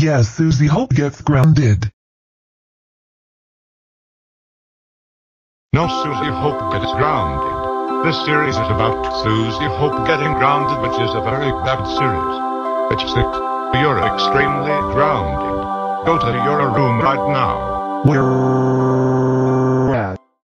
Yes, Suzi Hope gets grounded. No Suzi Hope gets grounded. This series is about Suzi Hope getting grounded, which is a very bad series. It's sick. You're extremely grounded. Go to your room right now. Where